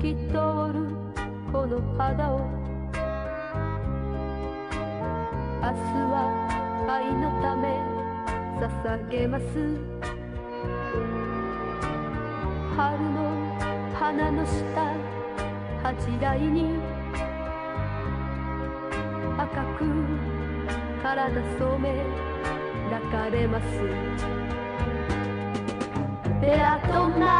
き通と明日は愛のため捧げます。春の花の下恥じらいに赤く体染め抱かれます。ベアトナ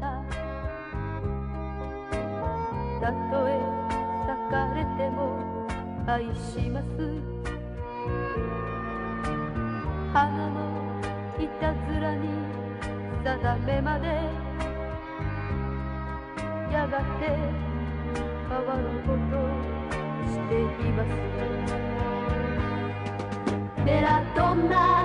た。たとえ裂かれても愛します。花のいたずらに定めまでやがて変わることしていますベラトンナ